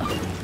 Oh.